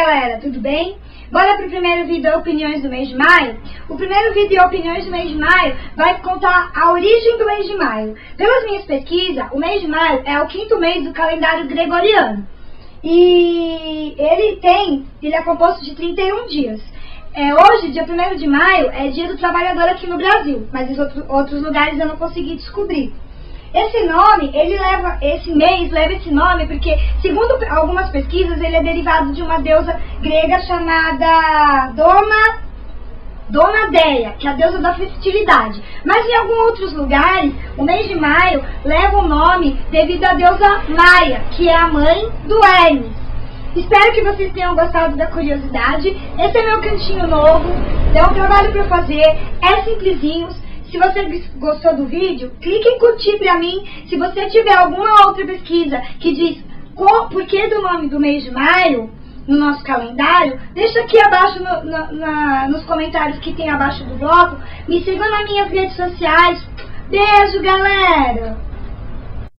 Galera, tudo bem? Bora pro primeiro vídeo Opiniões do mês de maio? O primeiro vídeo Opiniões do mês de maio vai contar a origem do mês de maio. Pelas minhas pesquisas, o mês de maio é o quinto mês do calendário gregoriano. E ele tem, ele é composto de 31 dias. É, hoje, dia 1 de maio, é dia do trabalhador aqui no Brasil, mas em outro, outros lugares eu não consegui descobrir. Esse nome, ele leva, esse mês leva esse nome porque, segundo algumas pesquisas, ele é derivado de uma deusa grega chamada Dona Donadeia, que é a deusa da fertilidade. Mas em alguns outros lugares, o mês de maio leva o nome devido à deusa Maia, que é a mãe do Hermes. Espero que vocês tenham gostado da curiosidade. Esse é meu cantinho novo, é um trabalho para fazer, é simplesinho. Se você gostou do vídeo, clique em curtir para mim. Se você tiver alguma outra pesquisa que diz qual, por que do nome do mês de maio no nosso calendário, deixa aqui abaixo no, na, na, nos comentários que tem abaixo do bloco. Me sigam nas minhas redes sociais. Beijo, galera!